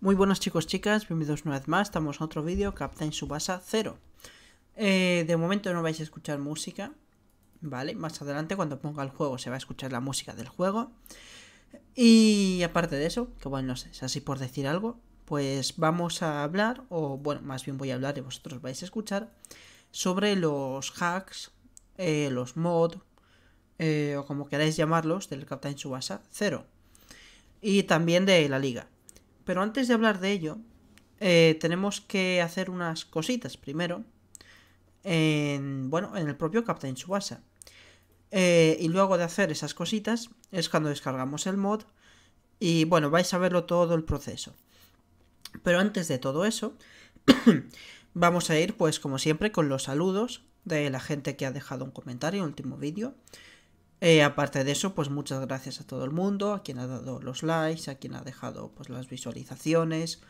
Muy buenos chicos, chicas, bienvenidos una vez más, estamos en otro vídeo, Captain Subasa 0. Eh, de momento no vais a escuchar música, ¿vale? Más adelante cuando ponga el juego se va a escuchar la música del juego. Y aparte de eso, que bueno, no sé, es así por decir algo, pues vamos a hablar, o bueno, más bien voy a hablar y vosotros vais a escuchar, sobre los hacks, eh, los mod, eh, o como queráis llamarlos, del Captain Subasa 0. Y también de la liga. Pero antes de hablar de ello, eh, tenemos que hacer unas cositas primero. En, bueno, en el propio Captain Subasa. Eh, y luego de hacer esas cositas es cuando descargamos el mod. Y bueno, vais a verlo todo el proceso. Pero antes de todo eso, vamos a ir pues como siempre con los saludos de la gente que ha dejado un comentario en el último vídeo. Eh, aparte de eso, pues muchas gracias a todo el mundo, a quien ha dado los likes, a quien ha dejado pues las visualizaciones,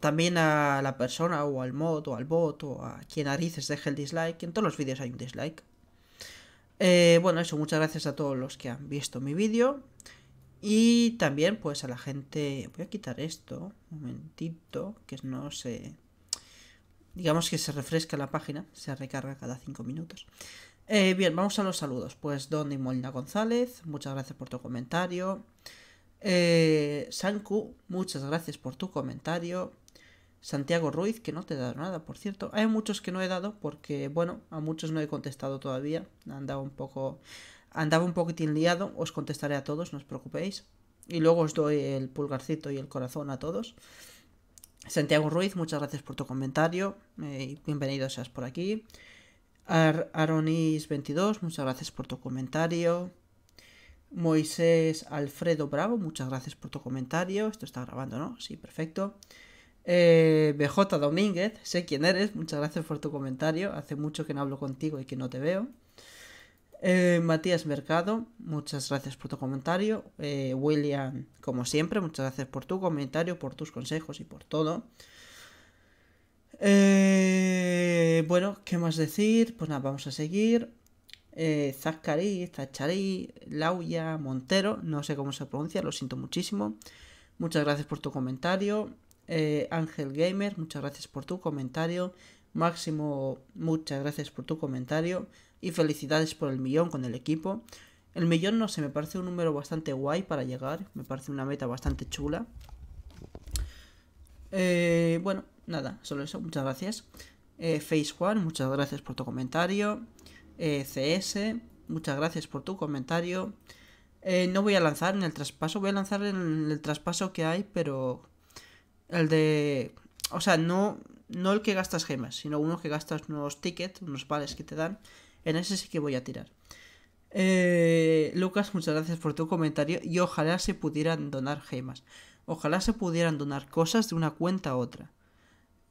también a la persona o al mod o al bot o a quien narices deje el dislike. En todos los vídeos hay un dislike. Eh, bueno, eso, muchas gracias a todos los que han visto mi vídeo. Y también pues a la gente... Voy a quitar esto, un momentito, que no se... Digamos que se refresca la página, se recarga cada 5 minutos. Eh, bien, vamos a los saludos. Pues Don y Molina González, muchas gracias por tu comentario. Eh, Sanku, muchas gracias por tu comentario. Santiago Ruiz, que no te he dado nada, por cierto. Hay muchos que no he dado porque, bueno, a muchos no he contestado todavía. Andaba un poco, andaba un poquitín liado. Os contestaré a todos, no os preocupéis. Y luego os doy el pulgarcito y el corazón a todos. Santiago Ruiz, muchas gracias por tu comentario. Eh, bienvenido seas por aquí. Aronis22, muchas gracias por tu comentario. Moisés Alfredo Bravo, muchas gracias por tu comentario. Esto está grabando, ¿no? Sí, perfecto. Eh, BJ Domínguez, sé quién eres, muchas gracias por tu comentario. Hace mucho que no hablo contigo y que no te veo. Eh, Matías Mercado, muchas gracias por tu comentario. Eh, William, como siempre, muchas gracias por tu comentario, por tus consejos y por todo. Eh, bueno, ¿qué más decir? Pues nada, vamos a seguir. Eh, Zachary, Zachary, Lauya, Montero, no sé cómo se pronuncia, lo siento muchísimo. Muchas gracias por tu comentario. Eh, Ángel Gamer, muchas gracias por tu comentario. Máximo, muchas gracias por tu comentario. Y felicidades por el millón con el equipo. El millón, no sé, me parece un número bastante guay para llegar. Me parece una meta bastante chula. Eh, bueno, nada, solo eso, muchas gracias. Eh, Face One, muchas gracias por tu comentario. Eh, CS, muchas gracias por tu comentario. Eh, no voy a lanzar en el traspaso, voy a lanzar en el traspaso que hay, pero el de... O sea, no, no el que gastas gemas, sino uno que gastas unos tickets, unos vales que te dan. En ese sí que voy a tirar. Eh, Lucas, muchas gracias por tu comentario. Y ojalá se pudieran donar gemas. Ojalá se pudieran donar cosas de una cuenta a otra.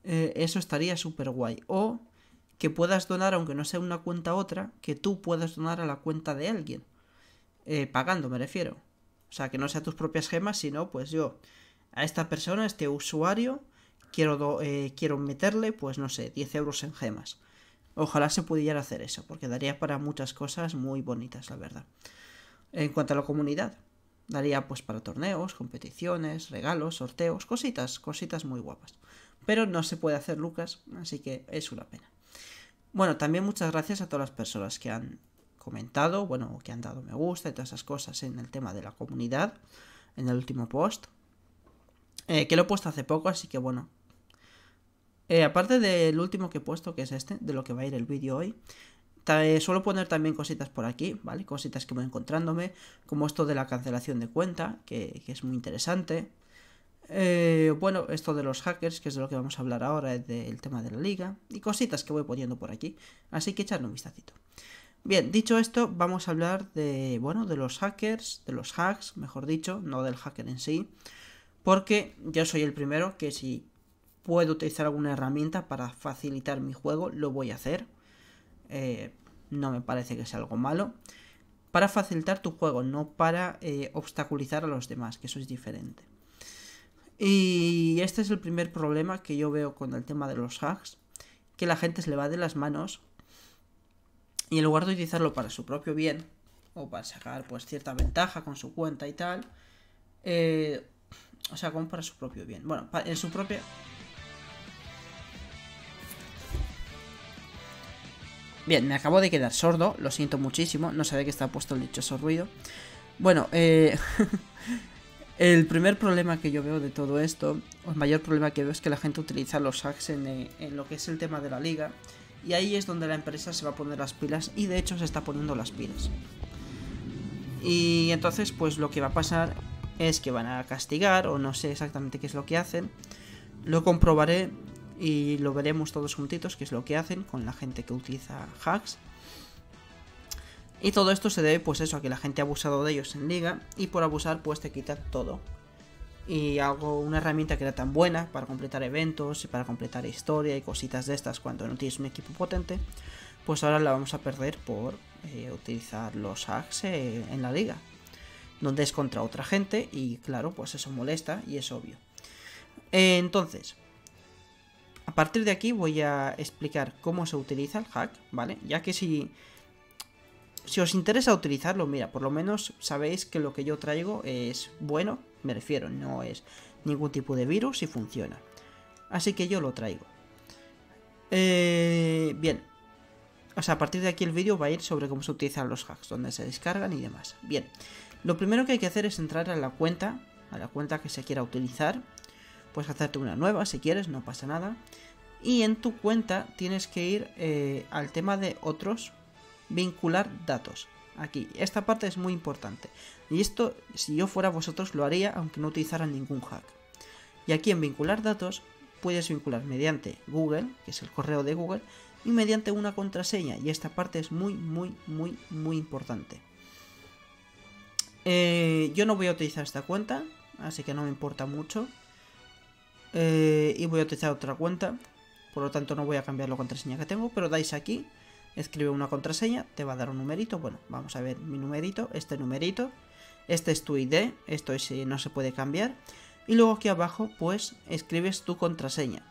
Eh, eso estaría súper guay. O que puedas donar, aunque no sea una cuenta otra, que tú puedas donar a la cuenta de alguien. Eh, pagando, me refiero. O sea, que no sea tus propias gemas, sino pues yo, a esta persona, a este usuario, quiero, eh, quiero meterle, pues no sé, 10 euros en gemas. Ojalá se pudiera hacer eso, porque daría para muchas cosas muy bonitas, la verdad. En cuanto a la comunidad, daría pues para torneos, competiciones, regalos, sorteos, cositas, cositas muy guapas. Pero no se puede hacer Lucas, así que es una pena. Bueno, también muchas gracias a todas las personas que han comentado, bueno, que han dado me gusta y todas esas cosas en el tema de la comunidad, en el último post. Eh, que lo he puesto hace poco, así que bueno. Eh, aparte del último que he puesto, que es este, de lo que va a ir el vídeo hoy, suelo poner también cositas por aquí, ¿vale? Cositas que voy encontrándome, como esto de la cancelación de cuenta, que es muy interesante. Eh, bueno, esto de los hackers, que es de lo que vamos a hablar ahora, es del tema de la liga, y cositas que voy poniendo por aquí, así que echadle un vistacito. Bien, dicho esto, vamos a hablar de, bueno, de los hackers, de los hacks, mejor dicho, no del hacker en sí, porque yo soy el primero que si puedo utilizar alguna herramienta para facilitar mi juego, lo voy a hacer. Eh, no me parece que sea algo malo. Para facilitar tu juego, no para eh, obstaculizar a los demás, que eso es diferente. Y este es el primer problema que yo veo con el tema de los hacks, que la gente se le va de las manos y en lugar de utilizarlo para su propio bien o para sacar pues cierta ventaja con su cuenta y tal, eh, O sea, como para su propio bien. Bueno, en su propia... Bien, me acabo de quedar sordo, lo siento muchísimo, no sabía que estaba puesto el dichoso ruido. Bueno, eh... el primer problema que yo veo de todo esto, o el mayor problema que veo es que la gente utiliza los hacks en, eh, en lo que es el tema de la liga. Y ahí es donde la empresa se va a poner las pilas y de hecho se está poniendo las pilas. Y entonces pues lo que va a pasar es que van a castigar o no sé exactamente qué es lo que hacen. Lo comprobaré y lo veremos todos juntitos qué es lo que hacen con la gente que utiliza hacks. Y todo esto se debe pues eso a que la gente ha abusado de ellos en liga y por abusar pues te quitan todo. Y hago una herramienta que era tan buena para completar eventos y para completar historia y cositas de estas cuando no tienes un equipo potente, pues ahora la vamos a perder por eh, utilizar los hacks eh, en la liga donde es contra otra gente y claro, pues eso molesta y es obvio. entonces, a partir de aquí voy a explicar cómo se utiliza el hack, ¿vale? Ya que si, si os interesa utilizarlo, mira, por lo menos sabéis que lo que yo traigo es bueno, me refiero, no es ningún tipo de virus y funciona. Así que yo lo traigo. Eh, bien. O sea, a partir de aquí el vídeo va a ir sobre cómo se utilizan los hacks, dónde se descargan y demás. Bien. Lo primero que hay que hacer es entrar a la cuenta, a la cuenta que se quiera utilizar. Puedes hacerte una nueva si quieres, no pasa nada. Y en tu cuenta tienes que ir eh, al tema de otros, vincular datos. Aquí, esta parte es muy importante. Y esto, si yo fuera vosotros, lo haría aunque no utilizara ningún hack. Y aquí en vincular datos, puedes vincular mediante Google, que es el correo de Google, y mediante una contraseña. Y esta parte es muy, muy, muy, muy importante. Eh, yo no voy a utilizar esta cuenta, así que no me importa mucho. Eh, y voy a utilizar otra cuenta, por lo tanto no voy a cambiar la contraseña que tengo, pero dais aquí, escribe una contraseña, te va a dar un numerito. Bueno, vamos a ver mi numerito, este numerito. Este es tu ID, esto es, eh, no se puede cambiar. Y luego aquí abajo, pues escribes tu contraseña.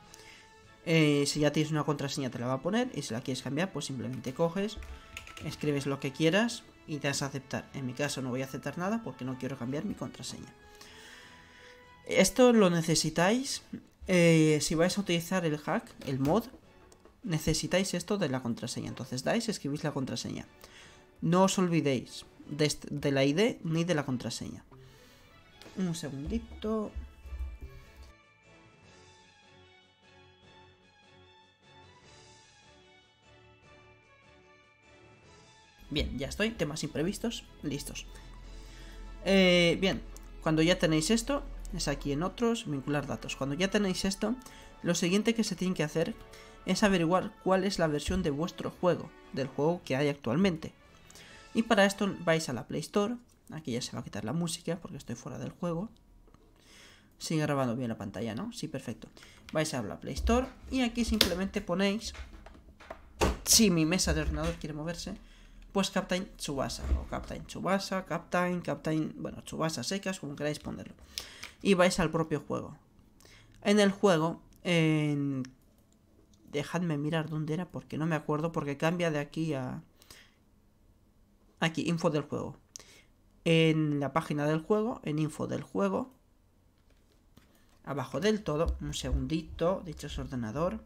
si ya tienes una contraseña te la va a poner y si la quieres cambiar, pues simplemente coges, escribes lo que quieras, y vas a aceptar. En mi caso no voy a aceptar nada porque no quiero cambiar mi contraseña. Esto lo necesitáis eh, si vais a utilizar el hack, el mod, necesitáis esto de la contraseña. Entonces dais, escribís la contraseña. No os olvidéis de, la ID ni de la contraseña. Un segundito. Bien, ya estoy. Temas imprevistos. Listos. Eh, bien, cuando ya tenéis esto, es aquí en otros, vincular datos. Cuando ya tenéis esto, lo siguiente que se tiene que hacer es averiguar cuál es la versión de vuestro juego, del juego que hay actualmente. Y para esto vais a la Play Store. Aquí ya se va a quitar la música porque estoy fuera del juego. Sigue grabando bien la pantalla, ¿no? Sí, perfecto. Vais a la Play Store y aquí simplemente ponéis... Si mi mesa de ordenador quiere moverse, pues Captain Tsubasa, o Captain Tsubasa, Captain, Captain, bueno, Tsubasa secas, como queráis ponerlo. Y vais al propio juego. En el juego, en... dejadme mirar dónde era, porque no me acuerdo, porque cambia de aquí a... Aquí, info del juego. En la página del juego, en info del juego, abajo del todo, un segundito, dicho es ordenador.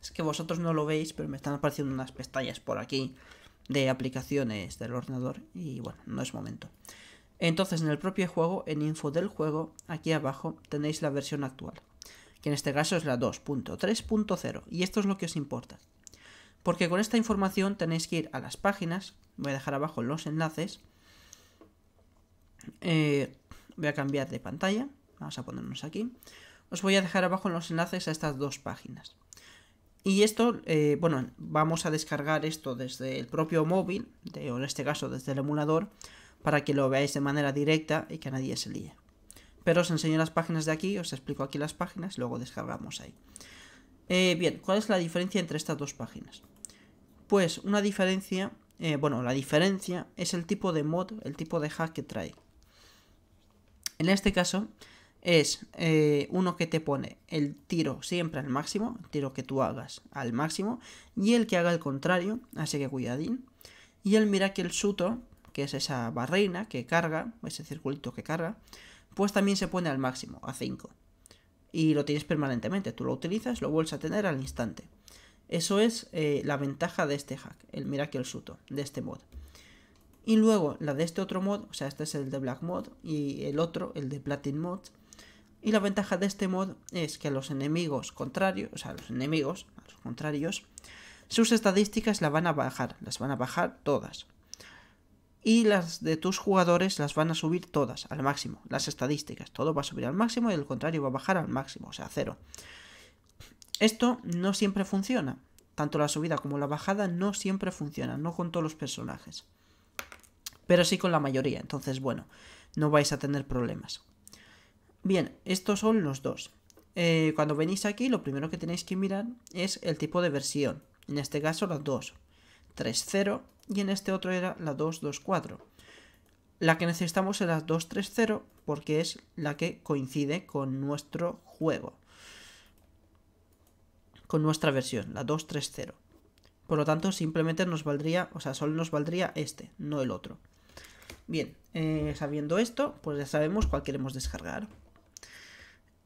Es que vosotros no lo veis, pero me están apareciendo unas pestañas por aquí de aplicaciones del ordenador y bueno, no es momento. Entonces en el propio juego, en info del juego, aquí abajo tenéis la versión actual, que en este caso es la 2.3.0 y esto es lo que os importa. Porque con esta información tenéis que ir a las páginas, voy a dejar abajo los enlaces, eh, voy a cambiar de pantalla, vamos a ponernos aquí, os voy a dejar abajo los enlaces a estas dos páginas. Y esto, eh, bueno, vamos a descargar esto desde el propio móvil, o en este caso desde el emulador, para que lo veáis de manera directa y que a nadie se líe. Pero os enseño las páginas de aquí, os explico aquí las páginas, luego descargamos ahí. Eh, bien, ¿cuál es la diferencia entre estas dos páginas? Pues una diferencia, eh, bueno, la diferencia es el tipo de mod, el tipo de hack que trae. En este caso, es eh, uno que te pone el tiro siempre al máximo, el tiro que tú hagas al máximo, y el que haga el contrario, así que cuidadín. Y el Miracle Suto, que es esa barreina que carga, ese circulito que carga, pues también se pone al máximo, a 5. Y lo tienes permanentemente, tú lo utilizas, lo vuelves a tener al instante. Eso es eh, la ventaja de este hack, el Miracle Suto, de este mod. Y luego la de este otro mod, o sea, este es el de Black Mod y el otro, el de Platin Mod. Y la ventaja de este mod es que a los enemigos contrarios, o sea, a los enemigos, a los contrarios, sus estadísticas las van a bajar, las van a bajar todas. Y las de tus jugadores las van a subir todas al máximo, las estadísticas. Todo va a subir al máximo y el contrario va a bajar al máximo, o sea, cero. Esto no siempre funciona. Tanto la subida como la bajada no siempre funcionan, no con todos los personajes pero sí con la mayoría. Entonces, bueno, no vais a tener problemas. Bien, estos son los dos. Eh, cuando venís aquí, lo primero que tenéis que mirar es el tipo de versión. En este caso, la 2.3.0 y en este otro era la 2.2.4. La que necesitamos es la 2.3.0 porque es la que coincide con nuestro juego. Con nuestra versión, la 2.3.0. Por lo tanto, simplemente nos valdría, o sea, solo nos valdría este, no el otro. Bien, eh, sabiendo esto, pues ya sabemos cuál queremos descargar.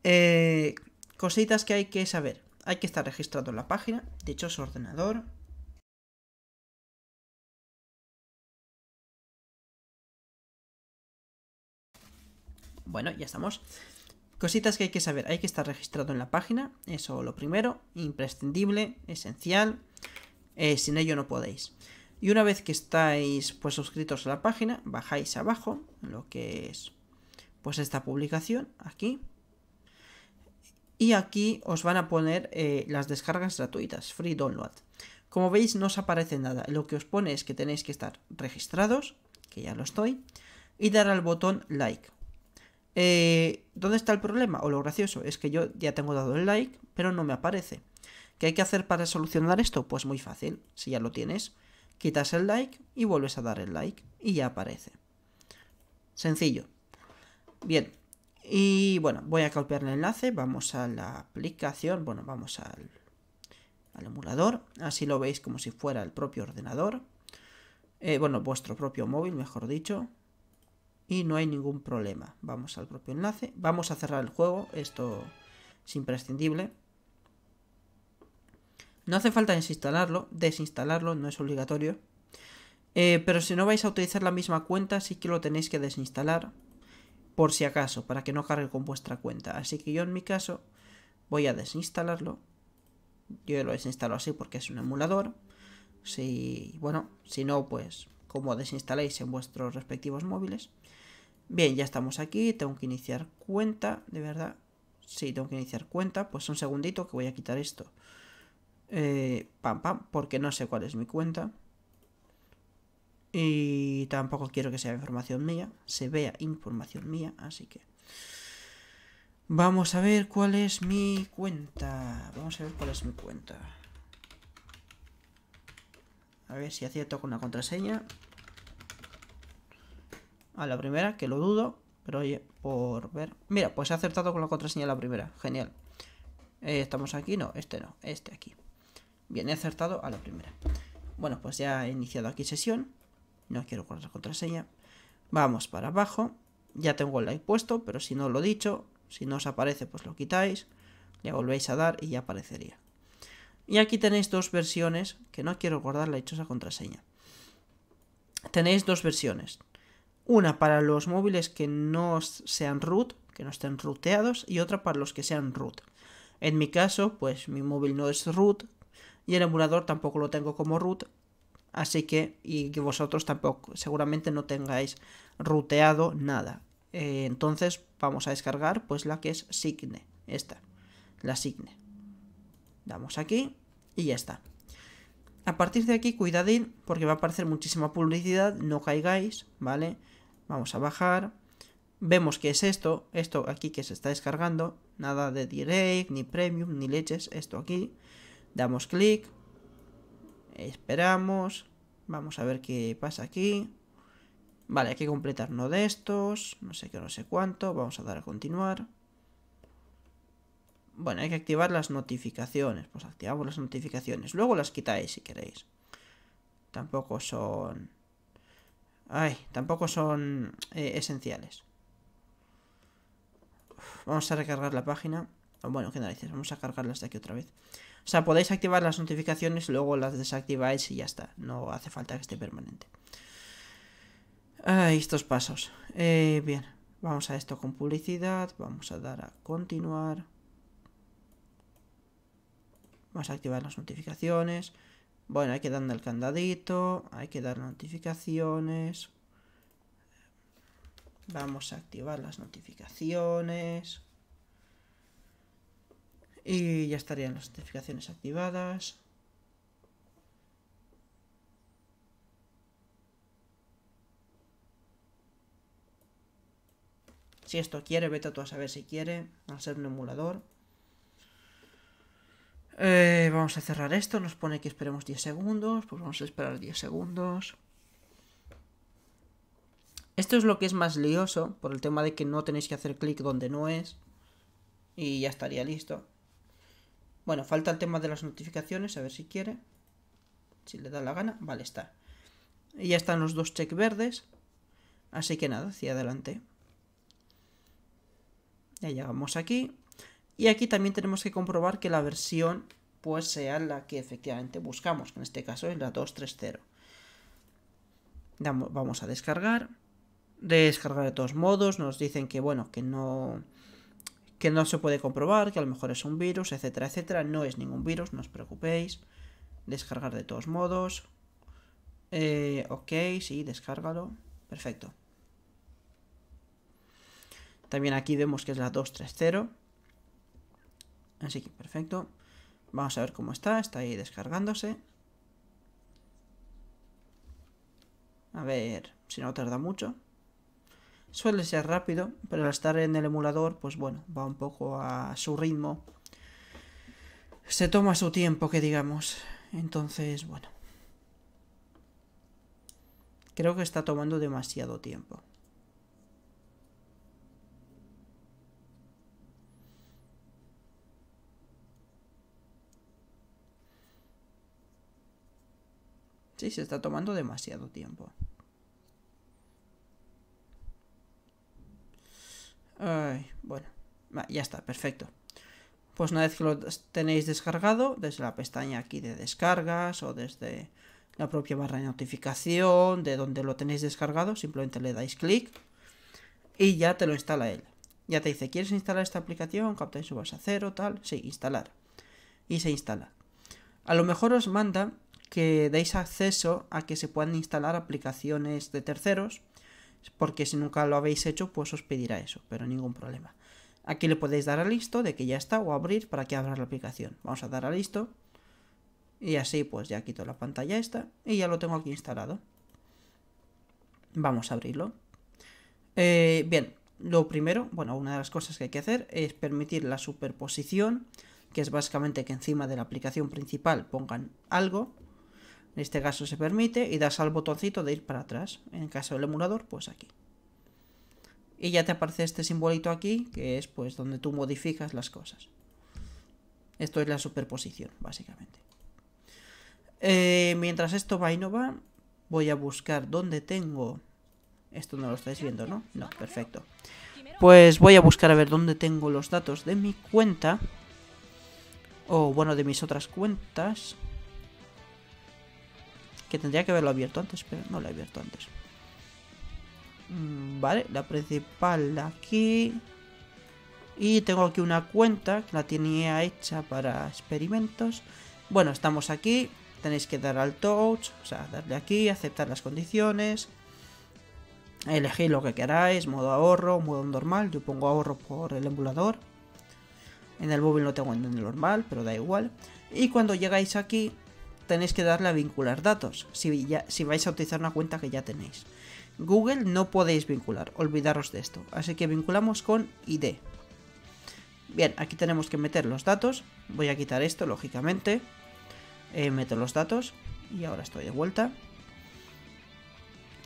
Eh, cositas que hay que saber. Hay que estar registrado en la página, dichoso ordenador. Bueno, ya estamos. Cositas que hay que saber. Hay que estar registrado en la página. Eso lo primero. Imprescindible, esencial. Eh, sin ello no podéis. Y una vez que estáis pues suscritos a la página, bajáis abajo lo que es pues esta publicación aquí. Y aquí os van a poner eh, las descargas gratuitas, free download. Como veis no os aparece nada, lo que os pone es que tenéis que estar registrados, que ya lo estoy, y dar al botón like. Eh, ¿Dónde está el problema? O lo gracioso es que yo ya tengo dado el like, pero no me aparece. ¿Qué hay que hacer para solucionar esto? Pues muy fácil, si ya lo tienes quitas el like y vuelves a dar el like y ya aparece. Sencillo. Bien, y bueno, voy a copiar el enlace, vamos a la aplicación, bueno, vamos al, al emulador, así lo veis como si fuera el propio ordenador. Eh, bueno, vuestro propio móvil, mejor dicho. Y no hay ningún problema. Vamos al propio enlace. Vamos a cerrar el juego. Esto es imprescindible. No hace falta desinstalarlo, desinstalarlo no es obligatorio. Eh, pero si no vais a utilizar la misma cuenta, sí que lo tenéis que desinstalar. Por si acaso, para que no cargue con vuestra cuenta. Así que yo en mi caso voy a desinstalarlo. Yo lo desinstalo así porque es un emulador. Si, bueno, si no, pues como desinstaléis en vuestros respectivos móviles. Bien, ya estamos aquí. Tengo que iniciar cuenta, de verdad. Sí, tengo que iniciar cuenta. Pues un segundito que voy a quitar esto eh, pam, pam, porque no sé cuál es mi cuenta. Y tampoco quiero que sea información mía, se vea información mía, así que... Vamos a ver cuál es mi cuenta. Vamos a ver cuál es mi cuenta. A ver si acierto con la contraseña. A la primera, que lo dudo. Pero oye, por ver... Mira, pues he acertado con la contraseña a la primera. Genial. Eh, ¿Estamos aquí? No, este no. Este aquí. Bien, he acertado a la primera. Bueno, pues ya he iniciado aquí sesión. No quiero guardar la contraseña. Vamos para abajo. Ya tengo el like puesto, pero si no lo he dicho, si no os aparece, pues lo quitáis. Le volvéis a dar y ya aparecería. Y aquí tenéis dos versiones, que no quiero guardar la dichosa contraseña. Tenéis dos versiones. Una para los móviles que no sean root, que no estén rooteados, y otra para los que sean root. En mi caso, pues mi móvil no es root, y el emulador tampoco lo tengo como root, así que, y que vosotros tampoco, seguramente no tengáis ruteado nada. Eh, entonces vamos a descargar pues la que es Signe, esta, la Signe. Damos aquí y ya está. A partir de aquí, cuidadín, porque va a aparecer muchísima publicidad, no caigáis, ¿vale? Vamos a bajar. Vemos que es esto, esto aquí que se está descargando, nada de direct, ni premium, ni leches, esto aquí. Damos clic. Esperamos. Vamos a ver qué pasa aquí. Vale, hay que completar uno de estos. No sé qué, no sé cuánto. Vamos a dar a continuar. Bueno, hay que activar las notificaciones. Pues activamos las notificaciones. Luego las quitáis si queréis. Tampoco son... Ay, tampoco son eh, esenciales. Vamos a recargar la página. Bueno, qué narices, vamos a cargarlas de aquí otra vez. O sea, podéis activar las notificaciones, luego las desactiváis y ya está. No hace falta que esté permanente. Ay, estos pasos. Eh, bien, vamos a esto con publicidad. Vamos a dar a continuar. Vamos a activar las notificaciones. Bueno, hay que darle el candadito. Hay que dar notificaciones. Vamos a activar las notificaciones. Y ya estarían las notificaciones activadas. Si esto quiere, vete tú a saber si quiere. Al ser un emulador. Eh, vamos a cerrar esto. Nos pone que esperemos 10 segundos. Pues vamos a esperar 10 segundos. Esto es lo que es más lioso. Por el tema de que no tenéis que hacer clic donde no es. Y ya estaría listo. Bueno, falta el tema de las notificaciones, a ver si quiere. Si le da la gana. Vale, está. Y ya están los dos check verdes. Así que nada, hacia adelante. Ya llegamos aquí. Y aquí también tenemos que comprobar que la versión pues sea la que efectivamente buscamos, que en este caso es la 230. Vamos a descargar. Descargar de todos modos. Nos dicen que bueno, que no que no se puede comprobar, que a lo mejor es un virus, etcétera, etcétera. No es ningún virus, no os preocupéis. Descargar de todos modos. Eh, ok, sí, descárgalo. Perfecto. También aquí vemos que es la 230. Así que perfecto. Vamos a ver cómo está. Está ahí descargándose. A ver si no tarda mucho. Suele ser rápido, pero al estar en el emulador, pues bueno, va un poco a su ritmo. Se toma su tiempo, que digamos. Entonces, bueno. Creo que está tomando demasiado tiempo. Se está tomando demasiado tiempo. Ay, bueno, ya está, perfecto. Pues una vez que lo tenéis descargado, desde la pestaña aquí de descargas o desde la propia barra de notificación, de donde lo tenéis descargado, simplemente le dais clic y ya te lo instala él. Ya te dice, ¿quieres instalar esta aplicación? Captain subas a cero, tal. Sí, instalar. Y se instala. A lo mejor os manda que deis acceso a que se puedan instalar aplicaciones de terceros porque si nunca lo habéis hecho, pues os pedirá eso, pero ningún problema. Aquí le podéis dar a listo de que ya está o abrir para que abra la aplicación. Vamos a dar a listo. Y así pues ya quito la pantalla esta y ya lo tengo aquí instalado. Vamos a abrirlo. Eh, bien, lo primero, bueno, una de las cosas que hay que hacer es permitir la superposición, que es básicamente que encima de la aplicación principal pongan algo en este caso se permite y das al botoncito de ir para atrás. En el caso del emulador, pues aquí. Y ya te aparece este simbolito aquí, que es pues donde tú modificas las cosas. Esto es la superposición, básicamente. Eh, mientras esto va y no va, voy a buscar dónde tengo... Esto no lo estáis viendo, ¿no? No, perfecto. Pues voy a buscar a ver dónde tengo los datos de mi cuenta. O bueno, de mis otras cuentas. Que tendría que haberlo abierto antes, pero no lo he abierto antes. Mm, vale, la principal aquí. Y tengo aquí una cuenta que la tenía hecha para experimentos. Bueno, estamos aquí. Tenéis que dar al touch, o sea, darle aquí, aceptar las condiciones. Elegir lo que queráis, modo ahorro, modo normal. Yo pongo ahorro por el emulador. En el móvil no tengo en el normal, pero da igual. Y cuando llegáis aquí, tenéis que darle a vincular datos, si, ya, si vais a utilizar una cuenta que ya tenéis. Google no podéis vincular, olvidaros de esto. Así que vinculamos con ID. Bien, aquí tenemos que meter los datos. Voy a quitar esto, lógicamente. Eh, meto los datos. Y ahora estoy de vuelta.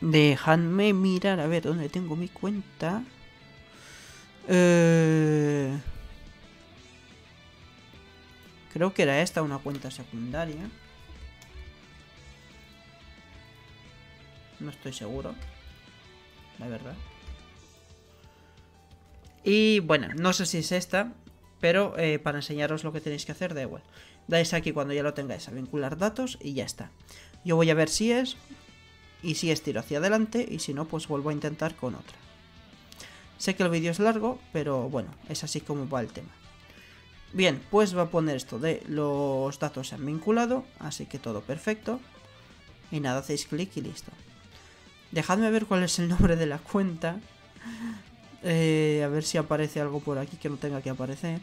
Dejadme mirar a ver dónde tengo mi cuenta. Eh... Creo que era esta una cuenta secundaria. No estoy seguro. La verdad. Y bueno, no sé si es esta. Pero eh, para enseñaros lo que tenéis que hacer, da igual. Dais aquí cuando ya lo tengáis a vincular datos y ya está. Yo voy a ver si es. Y si es tiro hacia adelante. Y si no, pues vuelvo a intentar con otra. Sé que el vídeo es largo, pero bueno, es así como va el tema. Bien, pues va a poner esto de los datos se han vinculado, así que todo perfecto. Y nada, hacéis clic y listo. Dejadme ver cuál es el nombre de la cuenta. Eh, a ver si aparece algo por aquí que no tenga que aparecer.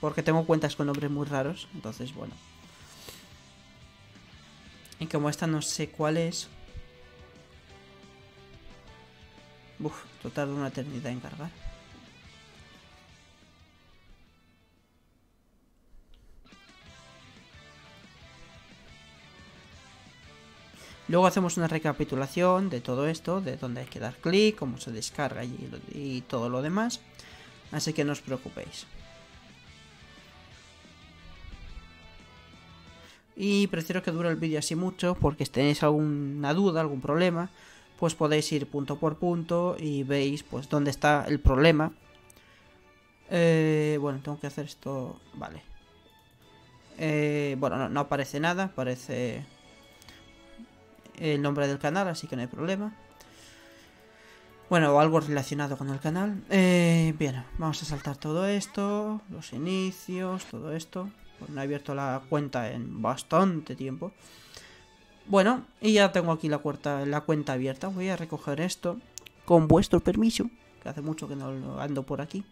Porque tengo cuentas con nombres muy raros, entonces bueno. Y como esta no sé cuál es. Uf, total una eternidad en cargar. Luego hacemos una recapitulación de todo esto, de dónde hay que dar clic, cómo se descarga y, todo lo demás. Así que no os preocupéis. Y prefiero que dure el vídeo así mucho porque si tenéis alguna duda, algún problema, pues podéis ir punto por punto y veis pues dónde está el problema. Eh, bueno, tengo que hacer esto... Vale. Eh, bueno, no, no aparece nada, aparece el nombre del canal, así que no hay problema. Bueno, o algo relacionado con el canal. Eh, bien, vamos a saltar todo esto, los inicios, todo esto. Pues no he abierto la cuenta en bastante tiempo. Bueno, y ya tengo aquí la, cuenta, la cuenta abierta. Voy a recoger esto con vuestro permiso, que hace mucho que no ando por aquí.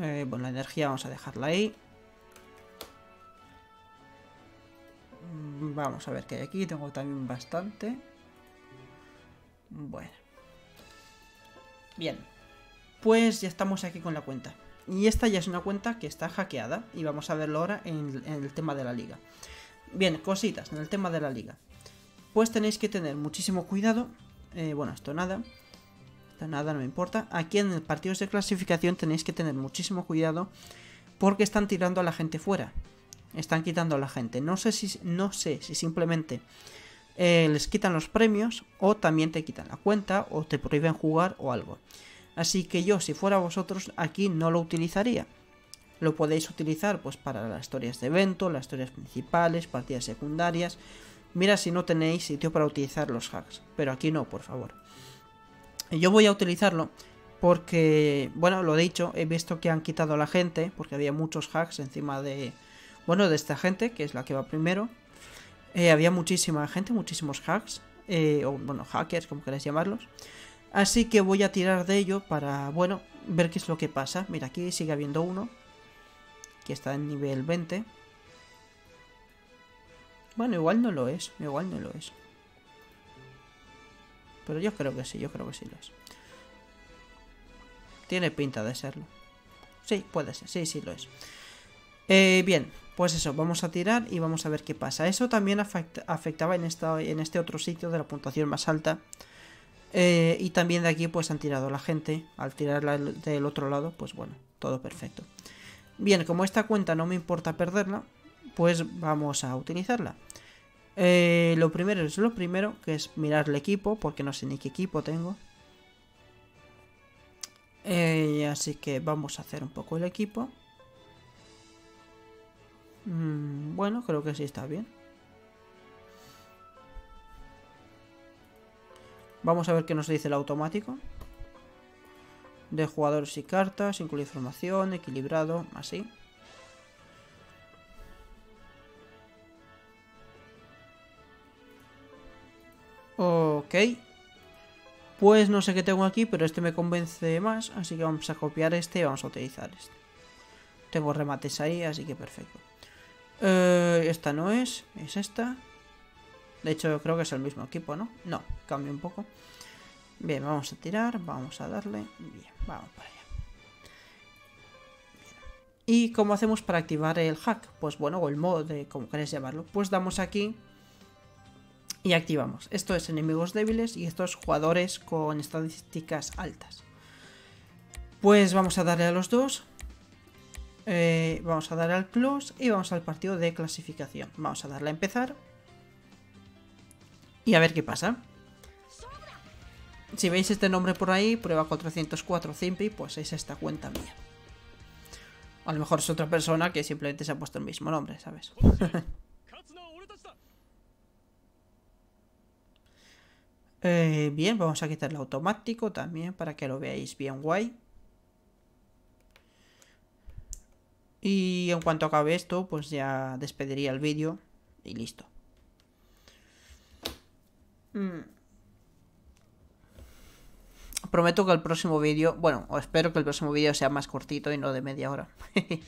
Eh, bueno, la energía vamos a dejarla ahí. Vamos a ver qué hay aquí. Tengo también bastante. Bueno. Bien. Pues ya estamos aquí con la cuenta. Y esta ya es una cuenta que está hackeada. Y vamos a verlo ahora en, el tema de la liga. Bien, cositas en el tema de la liga. Pues tenéis que tener muchísimo cuidado. Eh, bueno, esto nada. Esto nada, no me importa. Aquí en el partidos de clasificación tenéis que tener muchísimo cuidado. Porque están tirando a la gente fuera están quitando a la gente. No sé si, no sé si simplemente eh, les quitan los premios o también te quitan la cuenta o te prohíben jugar o algo. Así que yo, si fuera vosotros, aquí no lo utilizaría. Lo podéis utilizar pues para las historias de evento, las historias principales, partidas secundarias. Mira si no tenéis sitio para utilizar los hacks, pero aquí no, por favor. Yo voy a utilizarlo porque, bueno, lo he dicho, he visto que han quitado a la gente porque había muchos hacks encima de, bueno, de esta gente, que es la que va primero, eh, había muchísima gente, muchísimos hacks, eh, o bueno, hackers, como queráis llamarlos. Así que voy a tirar de ello para, bueno, ver qué es lo que pasa. Mira, aquí sigue habiendo uno, que está en nivel 20. Bueno, igual no lo es, igual no lo es. Pero yo creo que sí, yo creo que sí lo es. Tiene pinta de serlo. Sí, puede ser, sí, sí lo es. Eh, bien, pues eso, vamos a tirar y vamos a ver qué pasa. Eso también afectaba en, este otro sitio de la puntuación más alta. Eh, y también de aquí pues han tirado la gente. Al tirarla del otro lado, pues bueno, todo perfecto. Bien, como esta cuenta no me importa perderla, pues vamos a utilizarla. Eh, lo primero es lo primero, que es mirar el equipo, porque no sé ni qué equipo tengo. Así que vamos a hacer un poco el equipo. Mm, bueno, creo que sí está bien. Vamos a ver qué nos dice el automático. De jugadores y cartas, incluye información, equilibrado, así. Ok. Pues no sé qué tengo aquí, pero este me convence más, así que vamos a copiar este y vamos a utilizar este. Tengo remates ahí, así que perfecto. Eh, esta no es, es esta. De hecho, creo que es el mismo equipo, ¿no? No, cambia un poco. Bien, vamos a tirar, vamos a darle. Bien, vamos para allá. ¿Y cómo hacemos para activar el hack? Pues bueno, o el modo de como queréis llamarlo. Pues damos aquí Y activamos. Esto es enemigos débiles y estos jugadores con estadísticas altas. Pues vamos a darle a los dos. Eh, vamos a dar al close y vamos al partido de clasificación. Vamos a darle a empezar. Y a ver qué pasa. Si veis este nombre por ahí, prueba 404 Zimpi, pues es esta cuenta mía. A lo mejor es otra persona que simplemente se ha puesto el mismo nombre, ¿sabes? Eh, bien, vamos a quitarle automático también para que lo veáis bien guay. Y en cuanto acabe esto, pues ya despediría el vídeo y listo. Mm. Prometo que el próximo vídeo, bueno, espero que el próximo vídeo sea más cortito y no de media hora.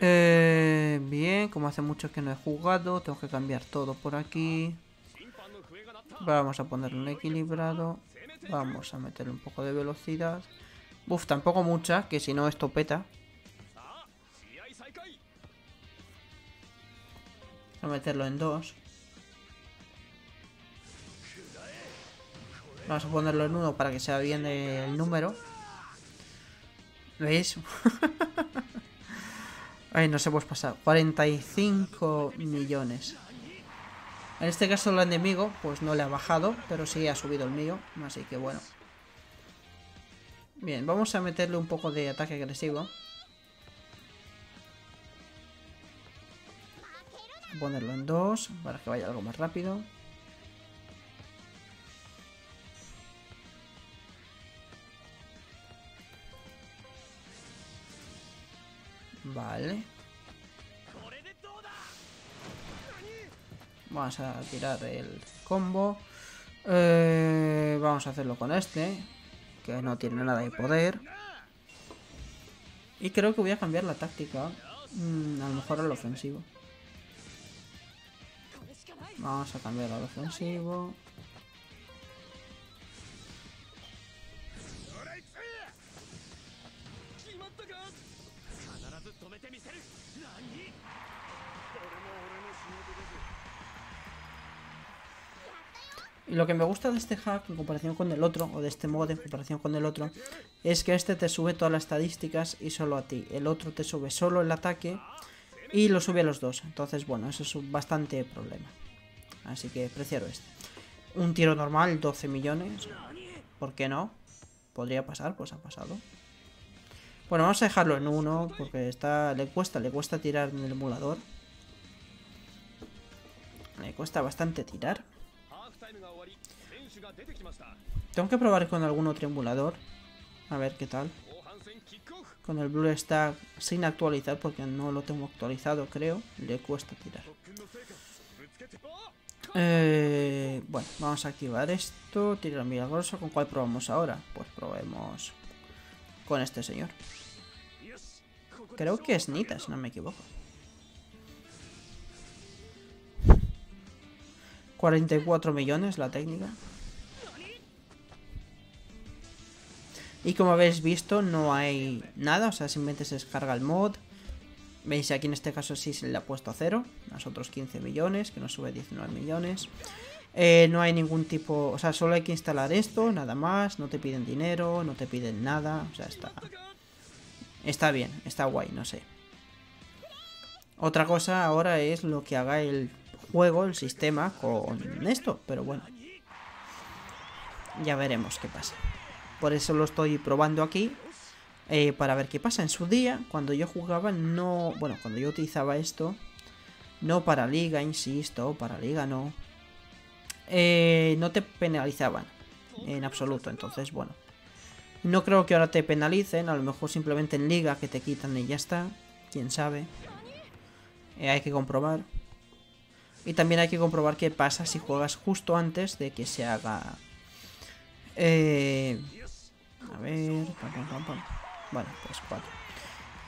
Eh, bien, como hace mucho que no he jugado, tengo que cambiar todo por aquí. Vamos a ponerle un equilibrado. Vamos a meterle un poco de velocidad. Uf, tampoco mucha, que si no esto peta. A meterlo en dos. Vamos a ponerlo en uno para que sea bien el número. ¿Veis? Ay, nos hemos pasado. 45 millones. En este caso el enemigo, pues no le ha bajado, pero sí ha subido el mío. Así que bueno. Bien, vamos a meterle un poco de ataque agresivo. Ponerlo en dos para que vaya algo más rápido. Vale. Vamos a tirar el combo. Eh, vamos a hacerlo con este. Que no tiene nada de poder. Y creo que voy a cambiar la táctica. Mm, a lo mejor al ofensivo. Vamos a cambiar al ofensivo. Y lo que me gusta de este hack en comparación con el otro, o de este mod en comparación con el otro, es que este te sube todas las estadísticas y solo a ti. El otro te sube solo el ataque y lo sube a los dos. Entonces, bueno, eso es bastante problema. Así que prefiero este. Un tiro normal, 12 millones. ¿Por qué no? Podría pasar, pues ha pasado. Bueno, vamos a dejarlo en uno porque está le cuesta, le cuesta tirar en el emulador. Le cuesta bastante tirar. Tengo que probar con algún otro emulador. A ver qué tal. Con el Blue Stack sin actualizar, porque no lo tengo actualizado, creo. Le cuesta tirar. Eh, bueno, vamos a activar esto. Tirar milagroso. ¿Con cuál probamos ahora? Pues probemos con este señor. Creo que es Nita, si no me equivoco. 44 millones la técnica. Y como habéis visto, no hay nada, o sea, simplemente se descarga el mod. Veis aquí en este caso sí se le ha puesto a cero, nosotros 15 millones, que nos sube 19 millones. Eh, no hay ningún tipo, o sea, solo hay que instalar esto, nada más, no te piden dinero, no te piden nada, o sea, está... Está bien, está guay, no sé. Otra cosa ahora es lo que haga el juego, el sistema con esto, pero bueno. Ya veremos qué pasa. Por eso lo estoy probando aquí. Eh, para ver qué pasa. En su día, cuando yo jugaba, no... Bueno, cuando yo utilizaba esto... No para liga, insisto, para liga no. Eh, no te penalizaban. En absoluto. Entonces, bueno. No creo que ahora te penalicen. A lo mejor simplemente en liga que te quitan y ya está. Quién sabe. Eh, hay que comprobar. Y también hay que comprobar qué pasa si juegas justo antes de que se haga... Eh, a ver... Bueno, pues 4.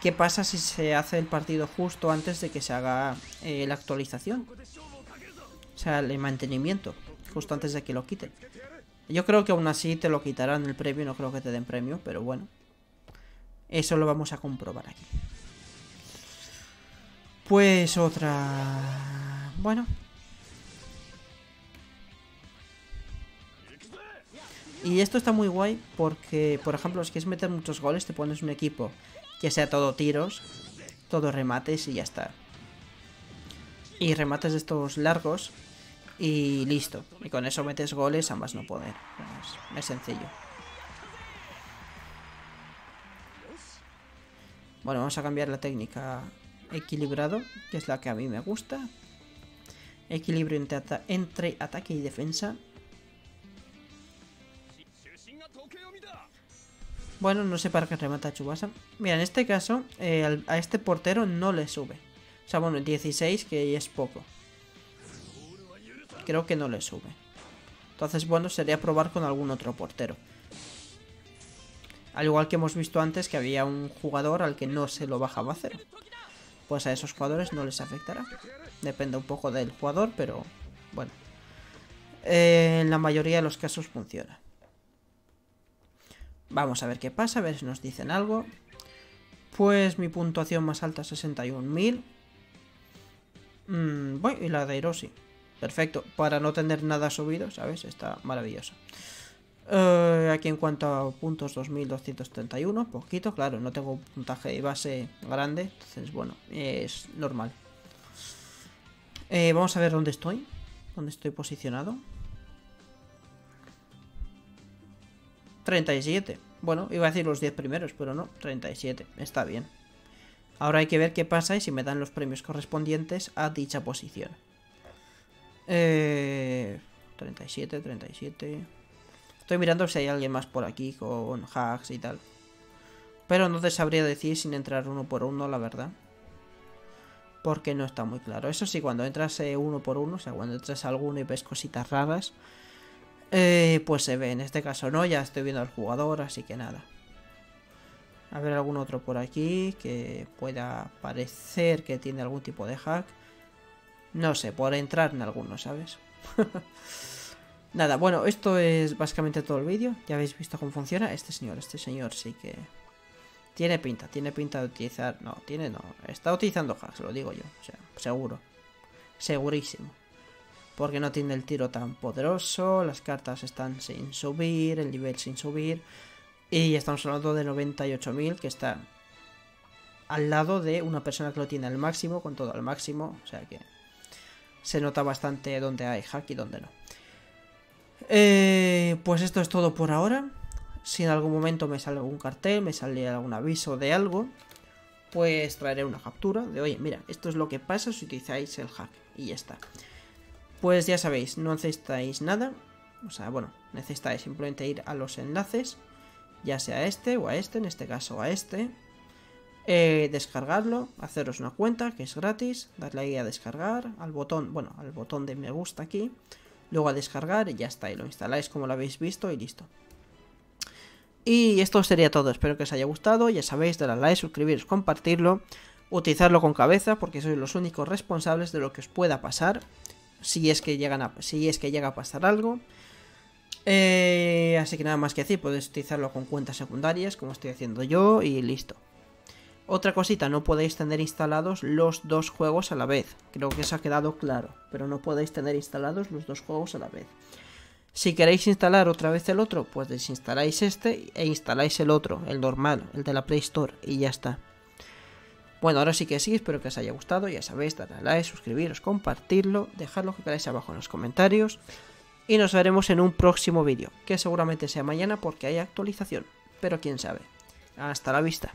¿Qué pasa si se hace el partido justo antes de que se haga eh, la actualización? O sea, el mantenimiento. Justo antes de que lo quiten. Yo creo que aún así te lo quitarán el premio. No creo que te den premio, pero bueno. Eso lo vamos a comprobar aquí. Pues otra... Bueno. Y esto está muy guay porque, por ejemplo, si quieres meter muchos goles, te pones un equipo que sea todo tiros, todo remates y ya está. Y remates de estos largos y listo. Y con eso metes goles a más no poder. Es, sencillo. Bueno, vamos a cambiar la técnica equilibrado, que es la que a mí me gusta. Equilibrio entre ataque y defensa. Bueno, no sé para qué remata Chubasa. Mira, en este caso, eh, a este portero no le sube. O sea, bueno, el 16, que es poco. Creo que no le sube. Entonces, bueno, sería probar con algún otro portero. Al igual que hemos visto antes que había un jugador al que no se lo bajaba a cero. Pues a esos jugadores no les afectará. Depende un poco del jugador, pero bueno. Eh, en la mayoría de los casos funciona. Vamos a ver qué pasa, a ver si nos dicen algo. Pues mi puntuación más alta es 61.000. Mm, bueno, y la de Hiroshi. Perfecto, para no tener nada subido, ¿sabes? Está maravilloso. Eh, aquí en cuanto a puntos 2231, poquito, claro, no tengo puntaje de base grande, entonces bueno, es normal. Eh, vamos a ver dónde estoy, dónde estoy posicionado. 37. Bueno, iba a decir los 10 primeros, pero no, 37. Está bien. Ahora hay que ver qué pasa y si me dan los premios correspondientes a dicha posición. Eh, 37, 37. Estoy mirando si hay alguien más por aquí con hacks y tal. Pero no te sabría decir sin entrar uno por uno, la verdad. Porque no está muy claro. Eso sí, cuando entras eh, uno por uno, o sea, cuando entras a alguno y ves cositas raras, eh, pues se ve. En este caso no, ya estoy viendo al jugador, así que nada. A ver algún otro por aquí que pueda parecer que tiene algún tipo de hack. No sé, por entrar en alguno, ¿sabes? Nada, bueno, esto es básicamente todo el vídeo. Ya habéis visto cómo funciona. Este señor, este señor sí que... Tiene pinta, tiene pinta de utilizar... No, tiene no. Está utilizando hacks, lo digo yo. O sea, seguro. Segurísimo. Porque no tiene el tiro tan poderoso. Las cartas están sin subir. El nivel sin subir. Y estamos hablando de 98.000 que está al lado de una persona que lo tiene al máximo, con todo al máximo. O sea que se nota bastante dónde hay hack y dónde no. Eh, pues esto es todo por ahora. Si en algún momento me sale algún cartel, me sale algún aviso de algo, pues traeré una captura de, oye, mira, esto es lo que pasa si utilizáis el hack. Y ya está. Pues ya sabéis, no necesitáis nada. O sea, bueno, necesitáis simplemente ir a los enlaces, ya sea a este o a este, en este caso a este. Eh, descargarlo, haceros una cuenta que es gratis, darle ahí a descargar, al botón, bueno, al botón de me gusta aquí luego a descargar y ya está, y lo instaláis como lo habéis visto y listo. Y esto sería todo, espero que os haya gustado, ya sabéis, darle a like, suscribiros, compartirlo, utilizarlo con cabeza porque sois los únicos responsables de lo que os pueda pasar, si es que, llegan si es que llega a pasar algo. Eh, así que nada más que decir, podéis utilizarlo con cuentas secundarias, como estoy haciendo yo, y listo. Otra cosita, no podéis tener instalados los dos juegos a la vez. Creo que eso ha quedado claro, pero no podéis tener instalados los dos juegos a la vez. Si queréis instalar otra vez el otro, pues desinstaláis este e instaláis el otro, el normal, el de la Play Store, y ya está. Bueno, ahora sí que sí, espero que os haya gustado, ya sabéis, darle a like, suscribiros, compartirlo, dejad lo que queráis abajo en los comentarios. Y nos veremos en un próximo vídeo, que seguramente sea mañana porque hay actualización, pero quién sabe. Hasta la vista.